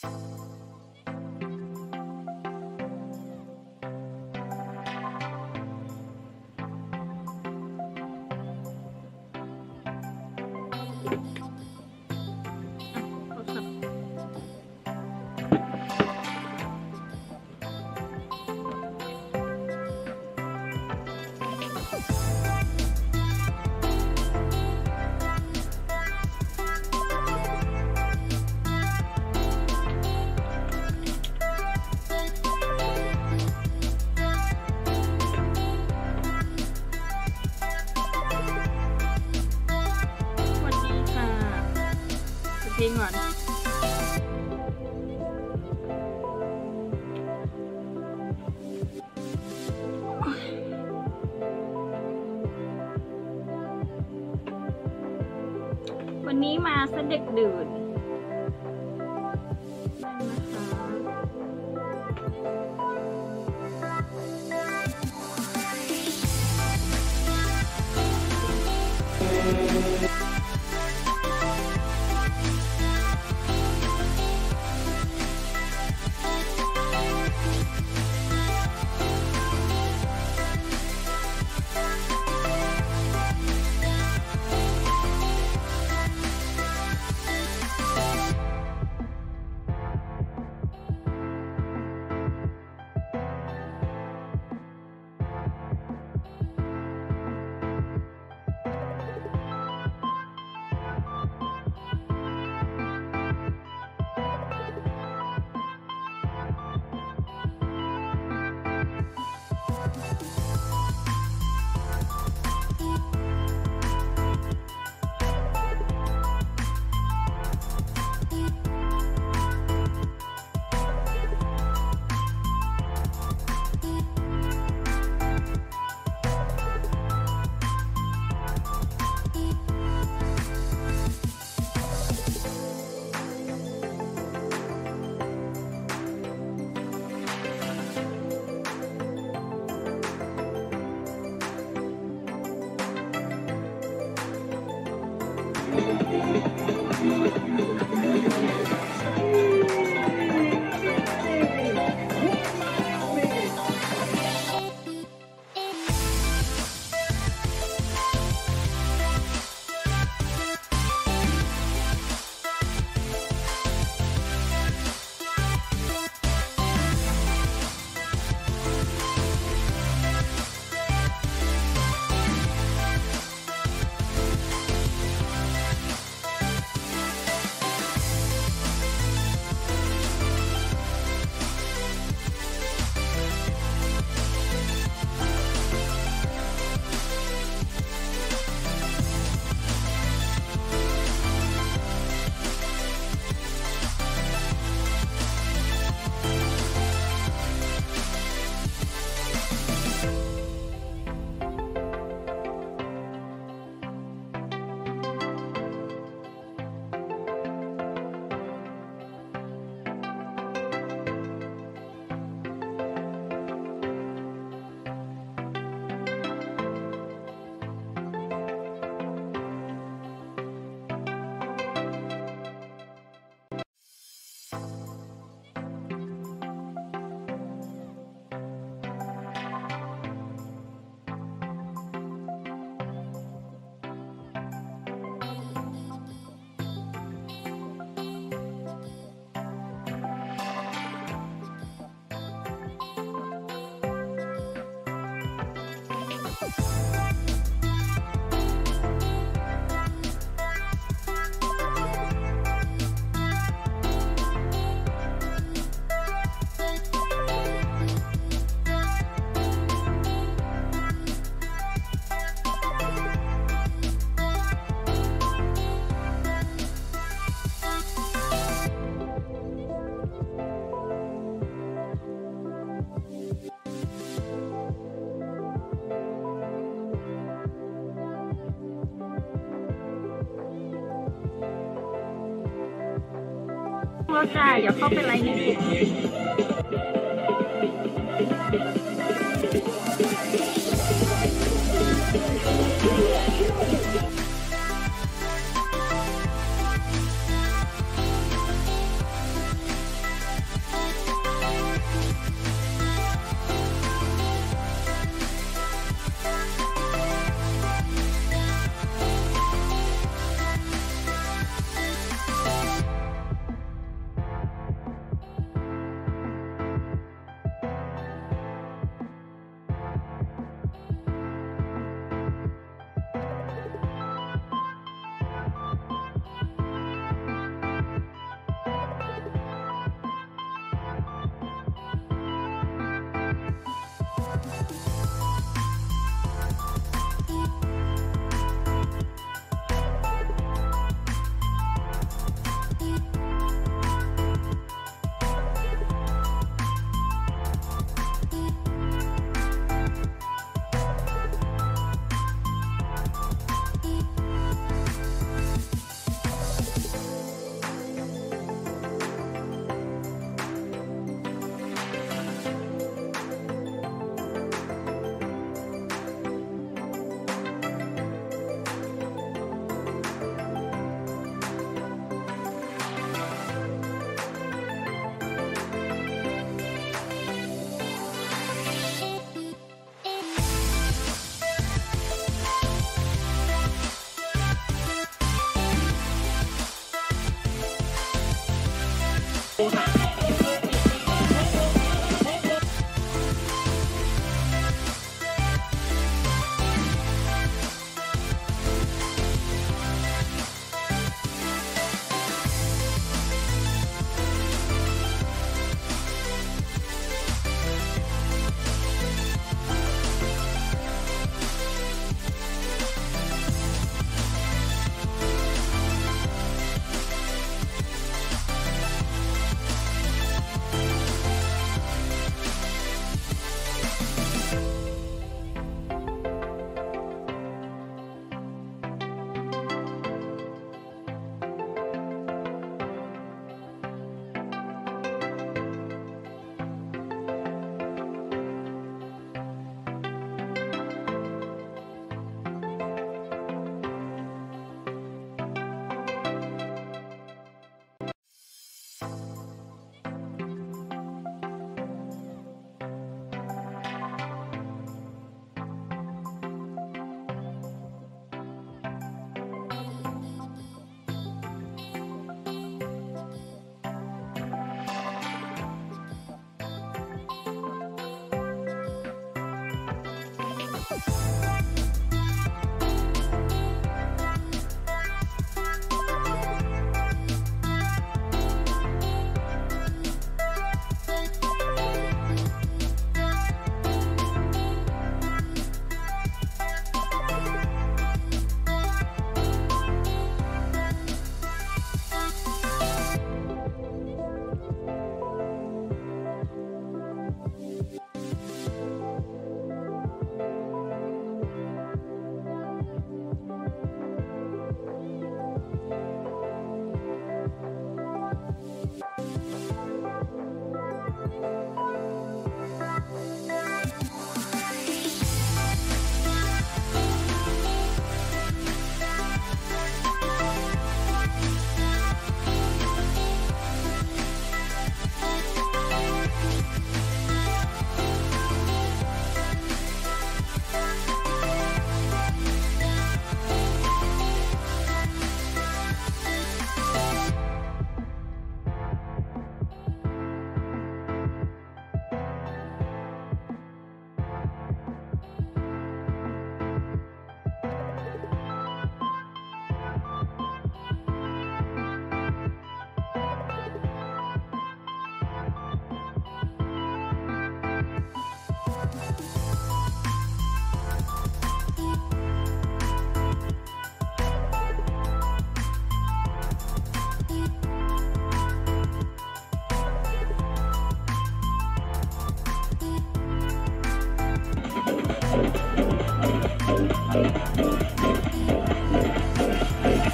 ส อนวันนี้มาสะเด็กดื่น จ้า เดี๋ยวเข้าไปไลน์ในกลุ่มเ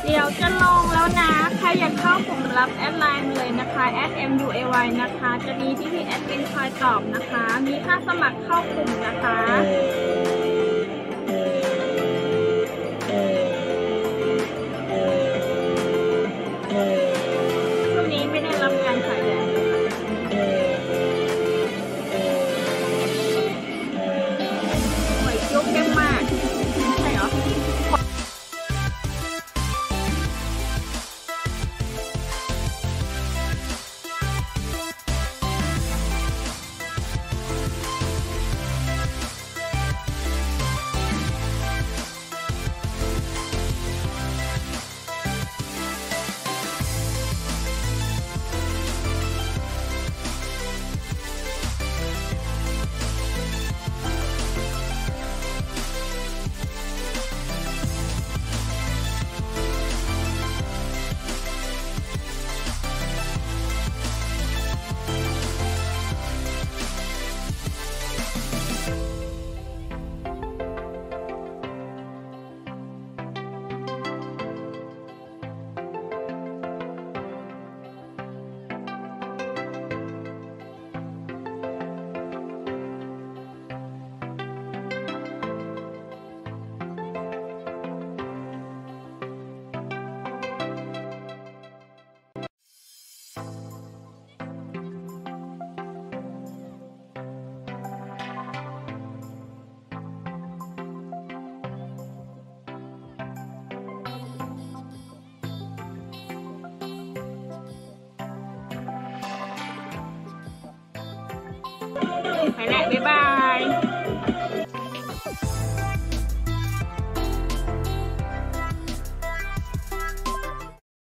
เดี๋ยวจะลงแล้วนะ ใครอยากเข้ากลุ่มรับแอดไลน์เลยนะคะ smuay นะคะ จะมีพี่พี่แอดมินคอยตอบนะคะ มีค่าสมัครเข้ากลุ่มนะคะ ไปแล้วบ๊ายบาย